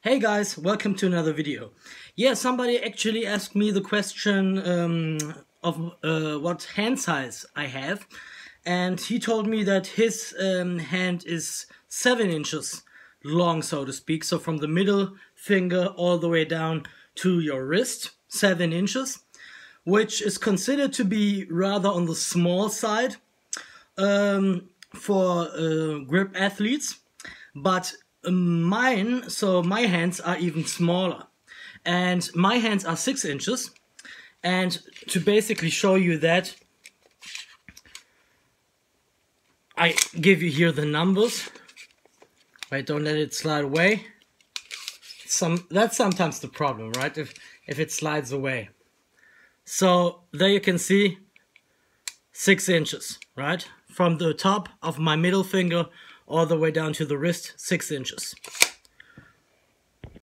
Hey guys, welcome to another video. Yeah, somebody actually asked me the question um, of uh, what hand size I have and he told me that his um, hand is 7 inches long so to speak, so from the middle finger all the way down to your wrist, 7 inches, which is considered to be rather on the small side um, for uh, grip athletes, but mine, so my hands are even smaller. And my hands are six inches. And to basically show you that, I give you here the numbers. Right, don't let it slide away. Some That's sometimes the problem, right? If, if it slides away. So there you can see six inches, right? From the top of my middle finger all the way down to the wrist, six inches.